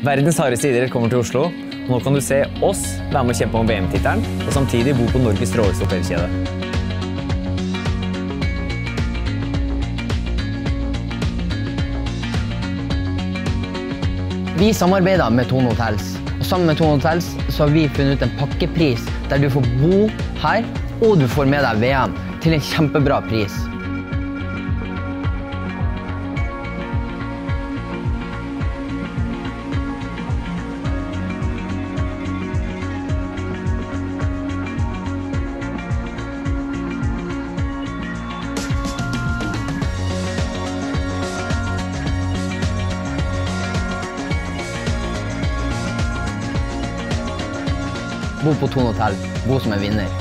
Verdens hardeste idrett kommer til Oslo. og Nå kan du se oss være med å kjempe om VM-tittelen, og samtidig bo på Norges råeste hotellkjede. Vi samarbeider med Tone Hotels. Og sammen med Tone Hotels så har vi funnet ut en pakkepris der du får bo her, og du får med deg VM til en kjempebra pris. Bo på Tone Hotell. Bo som en vinner.